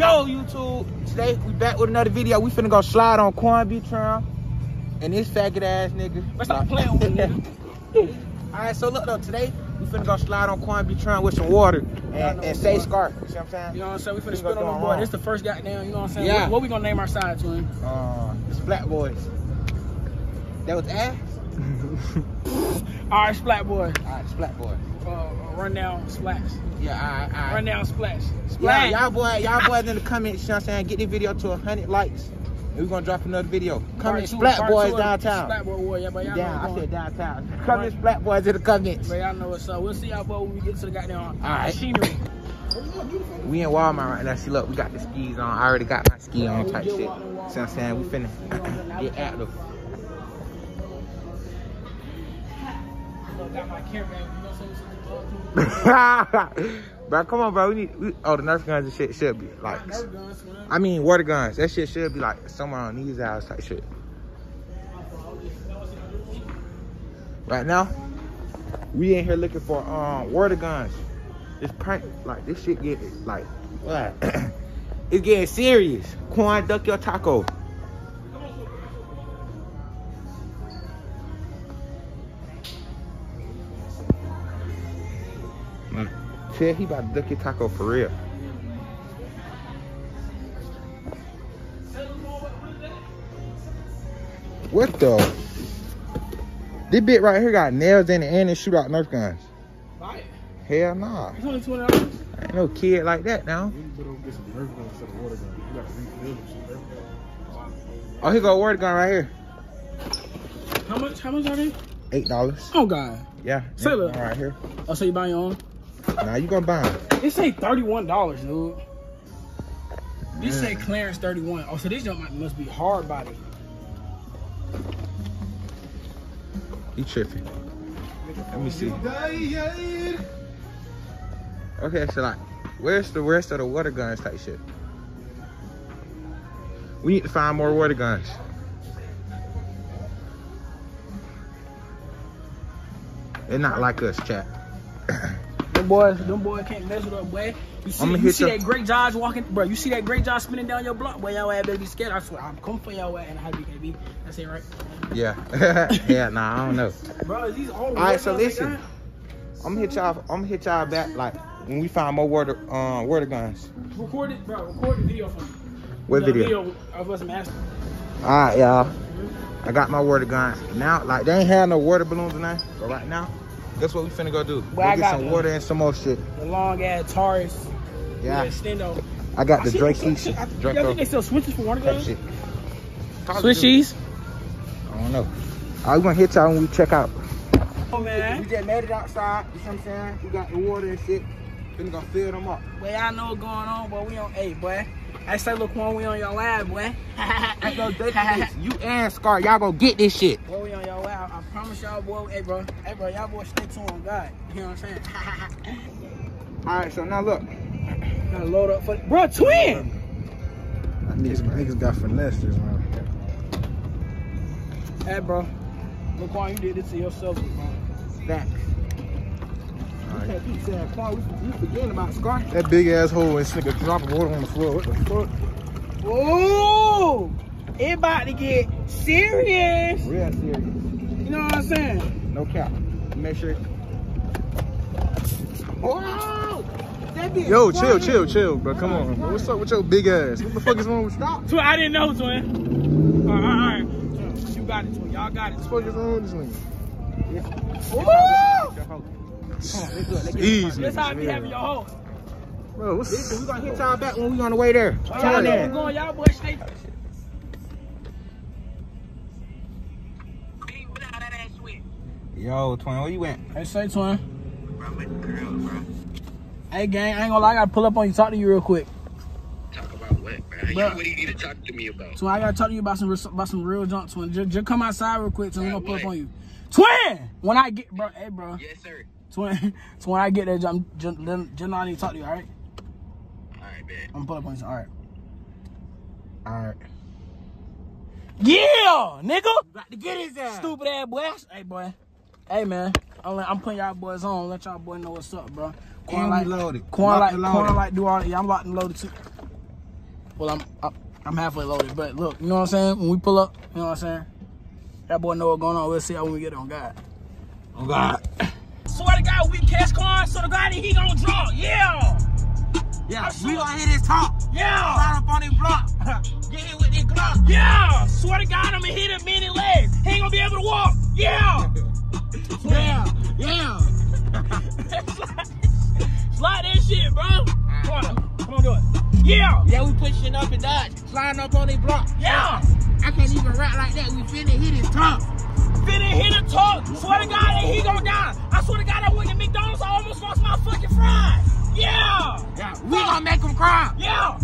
Yo, YouTube. Today we back with another video. We finna go slide on Corn Beef Trail. And this faggot ass nigga. Let's stop playing with nigga. Alright, so look though, today we finna go slide on Corn Beef Trail with some water and, and say scarf. You see what I'm saying? You know what I'm saying? We finna spit on the boy. This the first goddamn, you know what I'm saying? Yeah. What, what we gonna name our side to him? Uh, it's Black Boys. That was ass? Alright, Splat Boy. Alright, it's Black Boys. Uh, run down, splash. Yeah, alright. Run down, splash. Yeah, Splash. y'all boy, y'all boys in the comments, you know what I'm saying? Get this video to 100 likes. And we're gonna drop another video. Two- Splat Boys downtown. Splat Boy, boy, yeah, but y'all Down, know I said downtown. Comment Splat Boys in the comments. But y'all know what's up. We'll see y'all boy when we get to the goddamn Alright. machinery. We in Walmart right now. See, look, we got the skis on. I already got my ski on type shit. See what I'm saying? We finna get active. Got my camera, you know what I'm saying? bro, come on, bro. We need. We, oh, the Nerf guns and shit should be like. Guns. I mean, water guns. That shit should be like somewhere on these hours type shit. Right now, we in here looking for um water guns. This prank, like this shit get like, what? it's getting serious. Quan, duck your taco. Tell he about to duck your taco for real. What the? This bit right here got nails in it and it shoot out Nerf guns. Buy it. Hell nah. It's only twenty dollars. Ain't no kid like that now. Oh, here go a water gun right here. How much? How much are they? Eight dollars. Oh God. Yeah. Say Nerf look. gun right here. Oh, so you buy your own? Nah, you gonna buy them. It say thirty-one dollars, dude. This say clearance thirty-one. Oh, so this jump must be hard body. He tripping. Let me see. Okay, so like, where's the rest of the water guns type shit? We need to find more water guns. They're not like us, chat. Them boys, them boys can't mess with us, boy. You see, I'ma you hit see that great Josh walking, bro. You see that great Josh spinning down your block, boy. Y'all ass better be scared. I swear, I'm coming for y'all ass and how BKB. That's it, right? Yeah. yeah, nah, I don't know. Bro, is these all. All right, so listen. I'm gonna hit y'all. I'm gonna hit y'all back like when we find more water, um, water guns. Record it, bro. Record the video for me. What The video? of us asking. All right, y'all. I got my water guns. Now, like they ain't had no water balloons or nothing, but right now, that's what we finna go do. Well, I get got some one. water and some more shit. The long ass Taurus. Yeah, The Stendo. I got the I see- Drake I I- Y'all think they sell switches for water type guns? shit. Swishies? I don't know. All right, we gonna hit y'all when we check out. Oh man. We just made it outside. You see what I'm saying? We got the water and shit. Finna go fill them up. Boy, y'all know what's going on, boy. We on eight, boy. I say, look, when we on your lab, boy. Ain't no dirty this. You and Scar, y'all gonna get this shit. Boy, we on your lab. I promise y'all, boy. Hey, bro. Hey, bro. Y'all boys stay tuned on God. You know what I'm saying? All right, so now look. Gotta load up for Bro, twin! Niggas, niggas got finesse this man. Hey, bro. Look, Quan, you did this to yourself, bro. Facts. You can't keep. We, we forgetting about Scar. That big ass hole and this nigga dropping water on the floor. What the fuck? Ooh! It about to get serious. Real serious. You know what I'm saying? No cap. Make sure. Whoa! That Yo, chill, chill, chill, bro. Come on, bro. What's up with your big ass? What the fuck is wrong with you? What Twin, I didn't know, twin. All right, all right. You got it, twin. Y'all got it. the fuck is wrong with this nigga? Ooh! Easy. This how I be having your hoe. Bro, what's Listen, we gonna hit y'all back when we on the way there. Y'all Tell know that. what's going Y'all boys stay. Yo, twin, where you went? Hey, say, twin. Hey, gang, I ain't gonna lie. I gotta pull up on you, talk to you real quick. Talk about what, man? Bruh. You, what do you need to talk to me about? Twin, I gotta talk to you about some about some real junk, twin. Just, just come outside real quick, twin. We gonna pull up on you. Twin! When I get, bro, hey, bro. Yes, sir. Twin, so when I get there, just, just, just I need to talk to you, all right? All right, man. I'm gonna pull up on you, all right? All right. Yeah, nigga. Got to get his ass. Stupid ass boy. Hey, boy. Hey, man. I'm, I'm putting y'all boys on. Let y'all boys know what's up, bro. Corn like, loaded. corn Locked like, and corn like do all. Yeah, I'm locked and loaded too. Well, I'm, I'm, I'm halfway loaded, but look, you know what I'm saying? When we pull up, you know what I'm saying? That boy know what's going on. We'll see how when we get on God. Oh God. Swear to God, we catch corn, so the guy that he gonna draw. Yeah. Yeah, I we gonna hit his top. Yeah. Slide up on his block. Get hit with this Glock. Yeah. Swear to God, I'm gonna hit him many legs. He ain't gonna be able to walk. Yeah. Yeah, yeah. Slide that shit, bro. Come on, come on, do it. Yeah. Yeah, we pushing up and dodge, sliding up on his block. Yeah. I can't even rap like that. We finna hit his top. Finna hit a talk. Swear to God that he gonna die. I swear to God I went to McDonald's. I almost lost my fucking fries. Yeah. Yeah, we gonna make him cry. Yeah.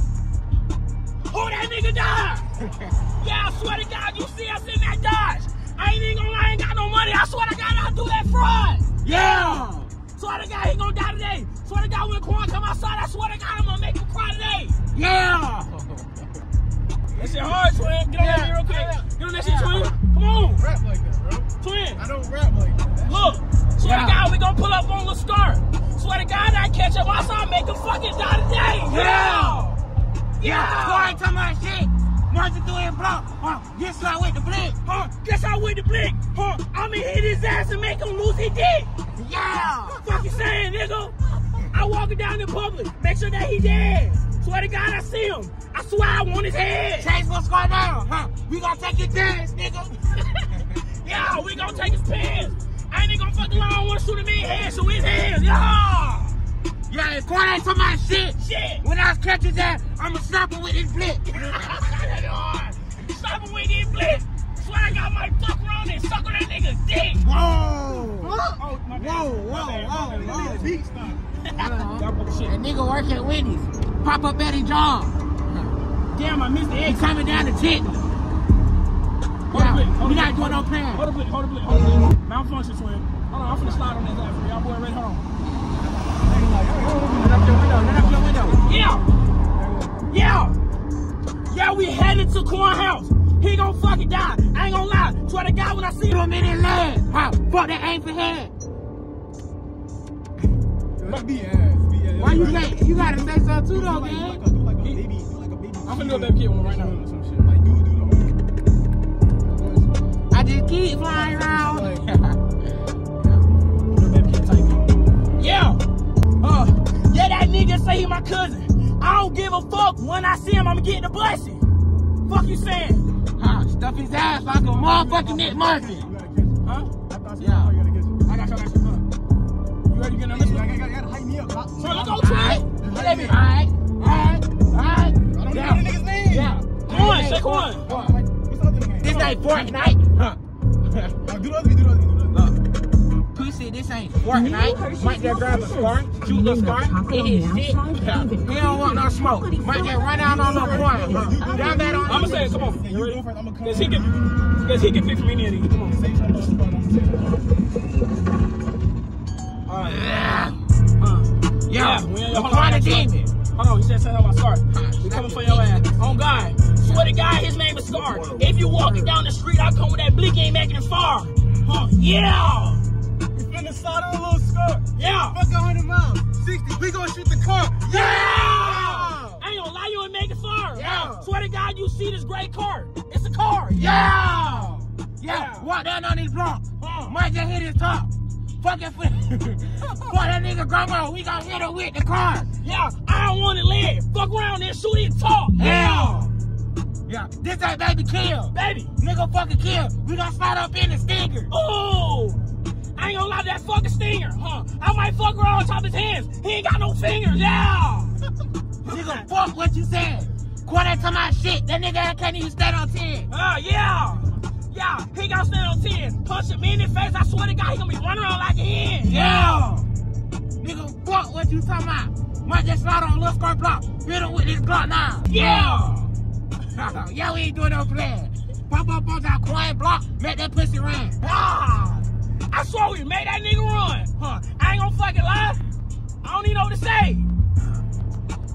Who that nigga died? yeah, I swear to God, you see us in that Dodge. I ain't even gonna lie, I ain't got no money. I swear to God, I'll do that fraud. Yeah. Swear to God, he gonna die today. Swear to God, when Quan come outside, I swear to God, I'm gonna make him cry today. Yeah. That shit hard, twin. Get on that shit real quick. Get on that shit, twin. Come on, Rap like that, bro. twin. I don't rap like that. Look, swear Yeah. to God, we gonna pull up on Lascar. Swear to God, I catch up outside, make him fucking die today. Yeah. Yeah. Corey talking about shit. Marching through his block. Huh, this like with the blink. Huh? Guess I went to blink. Huh? Uh, I'ma hit his ass and make him lose his dick. Yeah. What the fuck you saying, nigga? I walking down in public, make sure that he dead. Swear to God, I see him. I swear I want his head. Chase what's going down, huh? We gonna take your dance, nigga. Yeah, we gonna take his pants. I ain't gonna fuck around. I wanna shoot him in his head, so his hands. Yeah. Yeah, if Corey ain't talking about shit. Shit. When I catch his ass, I'ma snap him with his blick. Stop him with his blick. Swear I got my fuck around and suck on that nigga's dick. Whoa. Oh, my bad. Whoa, whoa, My bad, whoa, my bad. whoa. Uh-huh. Y'all. That nigga work at Wendy's. Pop up his job. Damn, I missed the He exit. coming down the tit. Hold the Hold we the not blick. doing no plan. Hold the blick. Hold the blick. Hold the blick. Malfunction, twin. Hold on, I'm finna slide on this ass for y'all boy ready. Hold on. Run up your window, run up your window. Yeah. Yeah. Yeah, we headed to Corn House. He gonna fucking die. I ain't gonna lie. Swear to God, when I see him. him in his leg. Huh, fuck that aim for head. That's beat ass. Why you say, you gotta say something too though, Do like, do man. like a, do like a baby, do like a baby. I'm finna do a baby kid one right now. Just keep flying around. Yeah. Uh, yeah, that nigga say he my cousin. I don't give a fuck. When I see him, I'ma get the blessing. Fuck you saying? Huh, stuff his ass like a motherfucking Nick Murphy. You gotta catch it. Huh? I thought Yeah. you gotta catch it. I got you, I got you. Ready to get on this one? gotta, gotta, gotta hype me up. So let's go, Alright, twin. Let me. alright, alright, alright. I don't Yeah. know the nigga's name. Yeah. Come on, say come This ain't Fortnite. Huh. Now, do the other, do the other, do the other. Look, pussy, this ain't Fortnite. Might just grab a scar, shoot the scar, hit his shit. Yeah. He don't want no smoke. Might just run out on the corner. Huh. Down that on I'ma say it. Come on. Yeah, You you ready? go first. I'm gonna come. Cause he can, cause he can pick from any of these. Come on. Say something else, but I'm gonna say it. All right. Yeah. Uh, Yeah. we ain't- The hold on, corner I got you. demon. Hold on, he said something about Scar. We coming for your ass. On God. Swear to God, his name is Scar. If you walking down the street, I come with that blick, ain't making it far. Huh? Yeah! We finna slide on a little skirt. Yeah! Fuck a hundred miles. 60. We gonna shoot the car. Yeah! I ain't gonna lie, you ain't making far. Yeah. Swear to God, you see this gray car. It's a car. Yeah. Yeah. Yeah. Walk down on these blocks. Huh. Might just hit his top. Fucking foot. Fuck that nigga grandma. We gonna hit her with the car. Yeah, I don't want to live. Fuck around and shoot it talk. Yeah. Yeah. This ain't baby kill. Baby. Nigga fucking kill. We gonna slide up in the sticker. Oh! I ain't gonna lie, that fucking stinger, huh? I might fuck around on top of his hands. He ain't got no fingers, yeah! Nigga, fuck what you said. Quit that to my shit. That nigga can't even stand on 10. Ah, yeah! Yeah, he got stand on 10. Punch him in the face, I swear to God, he gonna be running around like a hen. Yeah. Nigga, fuck what you talking about. Might just slide on Lil Skirt block. Hit him with this Glock now. Yeah! Yeah, we ain't doing no plan. Pop up on that quiet block, make that pussy run. Ah! I swear we made that nigga run. Huh? I ain't gonna fucking lie. I don't even know what to say.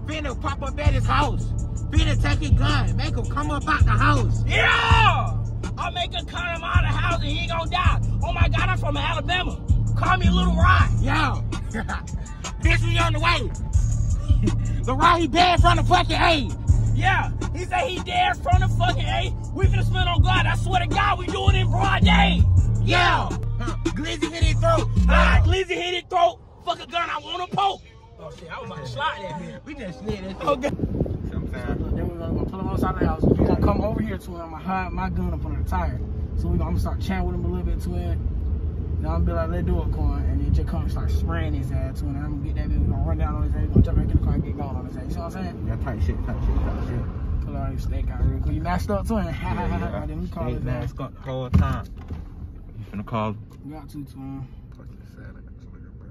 Finna pop up at his house. Finna take his gun. Make him come up out the house. Yeah! I'll make him cut him out of the house and he ain't gonna die. Oh my God, I'm from Alabama. Call me Little Rod. Yo. Bitch, we on the way. the ride he bad from the fucking A. Yeah, he said he dead from the fucking A. We finna spin on God. I swear to God, we do it in broad day. Yeah. Huh. Glizzy hit his throat. Ah, Glizzy hit his throat. Fuck a gun, I want to poke. Oh shit, I was about to slide that bitch. We just slid that Okay. See what Then we're gonna go pull him outside the house. We're gonna come over here to him. I'm gonna hide my gun up under the tire. So we gonna, I'm gonna start chatting with him a little bit to him. I'm gonna be like, let's do it, Coin. And then just come and start spraying his ass to him. And I'm gonna get that bitch. Gonna run down on his ass. Gonna jump back in the car and get going on his ass. You see what I'm saying? Yeah, tight shit, tight shit, tight shit. Pull out his steak out real quick. You mashed up to him. and then we call his ass. up the whole time. You finna call We got two to him. Fucking sad ass nigga, bro.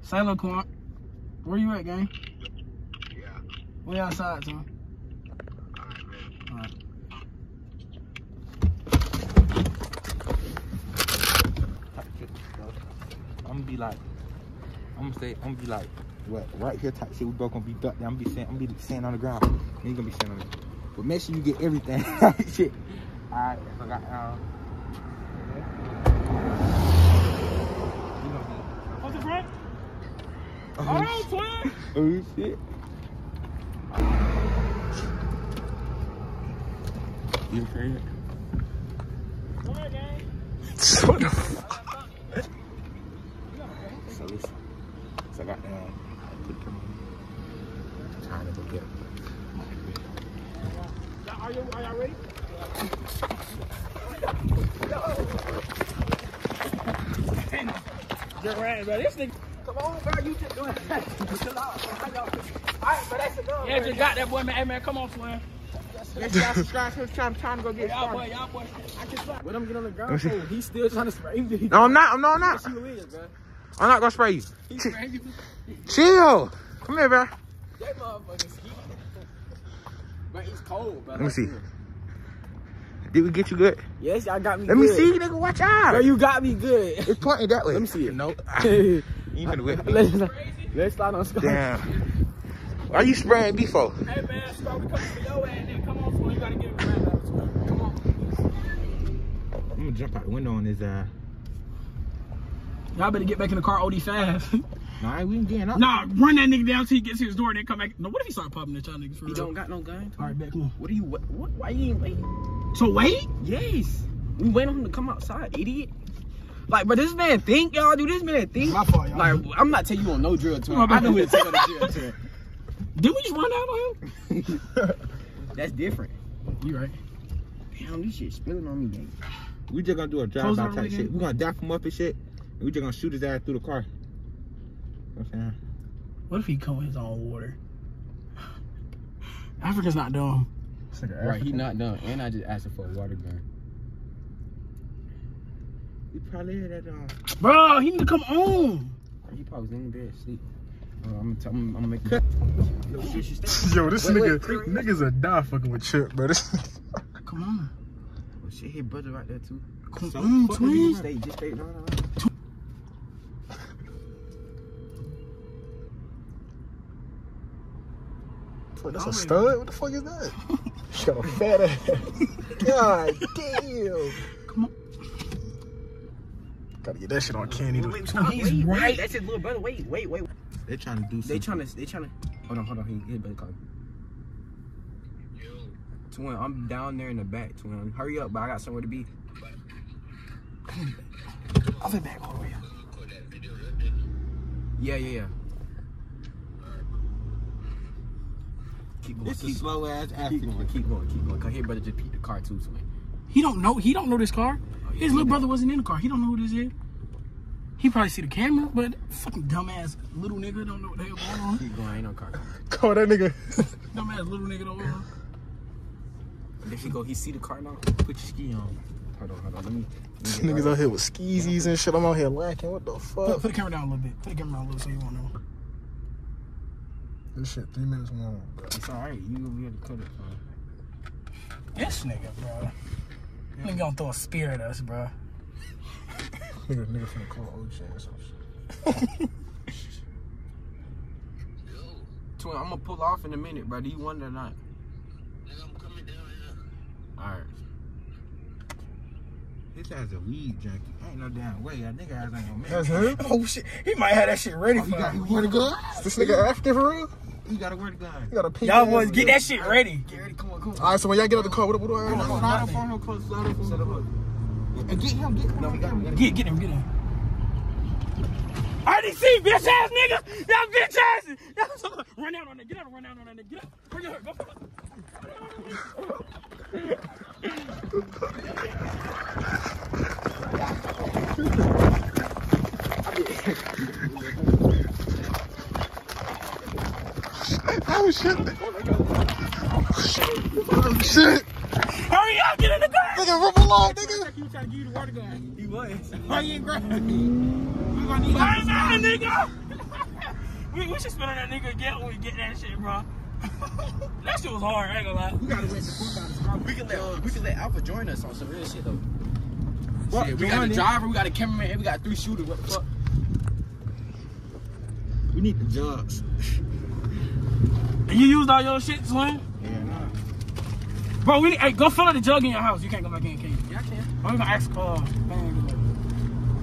Say hello, Coin. Where you at, gang? We outside, man. Alright. type. I'm gonna be like, I'm gonna say, I'm gonna be like, what, right here type shit. We both gonna be ducked down. I'm gonna be saying, I'm gonna be saying on the ground. And you gonna be saying on the But make sure you get everything. shit. Alright, I got, um, you gonna What's the front? Oh, Hold on, twin. Oh shit. You afraid? Come on, gang. What the fuck? So listen. So I got um I put them on. Trying to go get Y'all- Are you, are y'all ready? Get right, bro. This nigga. Come on, bro. You just doing that. Chill out. Alright, so that's a gun. Yeah, just got that boy, man. Hey, man, come on, twin. Let's y'all subscribe to the channel. Trying to go get Y'all boy, y'all boy. I can slide. Let him get on the ground. So he's still trying to spray me. No, I'm not. No, I'm not. You is, bro. I'm not gonna spray you. He's Ch- spraying you. Chill. Come here, bro. That motherfucker's heat. But he's cold, bro. Let me see. Did we get you good? Yes, y'all got me Let good. me see, nigga. Watch out. Bro, you got me good. It's pointing that way. Let me see it. Nope. let's, you ain't gonna whip me. let's slide on Scott. Damn. Why you spraying before? Hey, man, Scott, we coming for your ass, nigga. Come on, twin. You gotta get him right now, twin. Come on. I'm gonna jump out the window on his uh Y'all better get back in the car OD fast. Nah, we ain't getting up. Nah, run that nigga down till he gets to his door, then come back. No, what if he start popping at y'all niggas for He real? don't got no gun. All right, back, come on. What are you? What? what why you ain't waiting? So wait. Yes. We wait on him to come outside, idiot. Like, but this man think, y'all. Do this man think? My fault, y'all. Like, I'm not telling you on no drill tour. I know what to take on a drill tour. Did we just run down on him? That's different. You right. Damn, this shit spilling on me, gang. We just gonna do a Close drive-by type door shit. We gonna daff him up and shit. And we just gonna shoot his ass through the car. You know what What if he come with his own water? Africa's not dumb. This nigga Right, he not dumb. And I just asked him for a water gun. We probably had that um Bro, he need to come on. He probably was in bed asleep. I'm gonna. I'm gonna make. No. Yo, this Wait, wait, nigga, creep. niggas are die fucking with Chip, bro. Come on. Oh shit, his brother right there too. Come So, on, twin. Just stay, just stay. No, no, no. What, that's a stud? What the fuck is that? She got a fat ass. God damn. Come on. Gotta get that shit on candy. Wait, to- wait, stop, He's wait, wait, right. That's his little brother. Wait, wait, wait. They trying to do something. They trying to. They trying to. Hold on, hold on. He, he better call. Twin, I'm down there in the back. Twin, hurry up, but I got somewhere to be. I'll be back all the way. Yeah, yeah, yeah. Keep going. This keep, is slow ass keep African. going. Keep going. Keep going. Cause his brother just peeked the car too, twin. He don't know. He don't know this car. Oh, his little brother wasn't in the car. He don't know who this is. He probably see the camera, but fucking dumbass little nigga don't know what the hell going on. Keep going. Ain't no car. Call that nigga. Dumbass little nigga don't know. There he go. He see the car now. Put your ski on. Hold on, hold on. Let me. Let me niggas out here with skeezies and shit. I'm out here lacking. What the fuck? put the camera down a little bit. Put the camera down a little so you won't know. This shit three minutes long, bro. It's alright. You gonna be able to cut it. bro. This nigga, bro. Nigga gonna throw a spear at us, bro. Nigga, nigga finna call OJ or some shit. Yo, Twin, I'm gonna pull off in a minute, bro. Do you want it or not? nigga, I'm coming down here. Alright. This has a weed junkie. Ain't no damn way. That nigga ass ain't gonna make That's him? Oh shit, he might have that shit ready Oh, for he got, he him. the gun? This nigga African for real? He got to wear the gun. He got a pink Y'all ass boys get that shit ready. Get ready, come on, come on. Alright, so when y'all get out the car, what, what do I Slide up on him, close, slide up on him. And get him, get him. No, we got him. Get, get him, get him. RDC, bitch ass nigga! Y'all bitch asses! Y'all run down on that, get out, run down on that, get out. Bring it, go. Oh shit. Oh shit. Hurry up, get in the car! Nigga, rub along, nigga. Why you ain't grab me? We gonna need Why that. not, nigga? we, we should spit on that nigga again when we get that shit, bro. that shit was hard, I ain't gonna lie. We gotta wait the fuck out of car. We can let we can let Alpha join us on some real shit though. What? Shit, we got a driver, we got a cameraman, and we got three shooters. What the fuck? We need the jugs. You used all your shit, Slim? Yeah, nah. Bro, we need, hey, go fill up the jug in your house. You can't go back in, can you? Yeah, I can. I'm gonna ask, uh, man,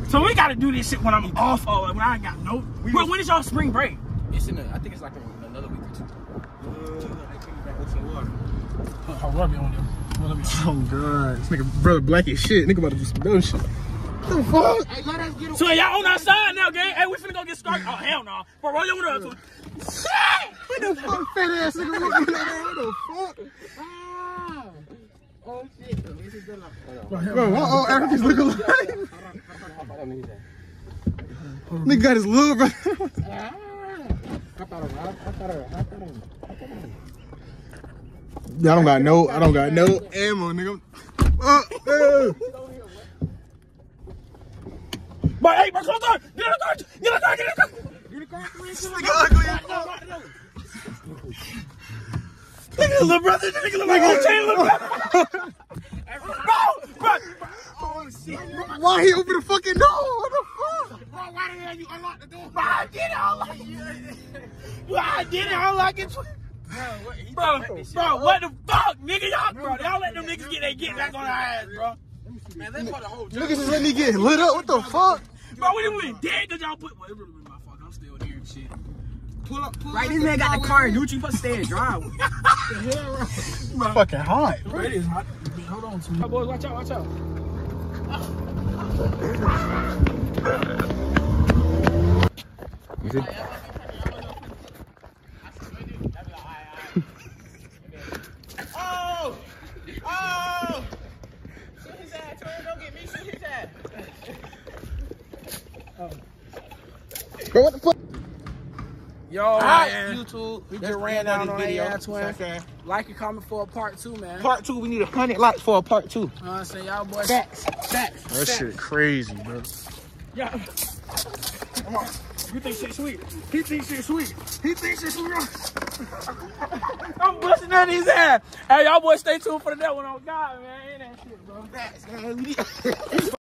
So we gotta do this shit when I'm off, or when I ain't got no. We Bro, was- when is y'all spring break? It's in a, I think it's like in another week or two. I'll rub you on them. Oh god. This nigga brother black as shit. Nigga about to do some dumb shit. What the fuck? Hey, let us get So y'all on our side now, gang? Hey, we finna go get started. Oh hell no! Bro, roll your window up. Shit! What the fuck, fat ass nigga? What the fuck? Oh, shit. This is the Bro, what all Africans look alike? Nigga got his little brother. I don't got no, I don't got no ammo, nigga. Uh, uh. But hey, bro, come on! Get in the car! Get in the car! Get in the car! Get in the car! This nigga ugly. Look at the little brother. This nigga look like a chain little brother. Bro, bro, Why he open the fucking door? What the fuck? bro, why the hell you unlock the door? Bro, I did it unlock it. Bro, I did it unlock it. Bro, bro, what the fuck, nigga? Y'all, bro, y'all let them niggas get their get back on our ass, bro. Man, let's put the whole Niggas just letting me get lit up. What the fuck? Bro, we didn't even dead because y'all put. Well, it really was my fault. I'm still here and shit. Pull up, pull Right, up this man got the car and Gucci supposed to stay and drive. Fucking hot. Bro, it is hot. Hold on to me. boys, watch out, watch out. Oh! Oh! Shoot his ass, Tori, don't get me, shoot his ass. Bro, what the fuck? Yo, Alright, man. YouTube. We just ran out end of this on that video. ass, twin. You know what I'm saying? Like and comment for a part two, man. Part two, we need a hundred likes for a part two. You know I'm saying? Y'all boys. Facts. Facts. That shit crazy, bro. Yeah. Come on. You think shit sweet? He thinks shit sweet. He thinks shit sweet. I'm busting on his ass. Hey, y'all boys stay tuned for the next one on God, man. Ain't that shit, bro. Facts, man. We need-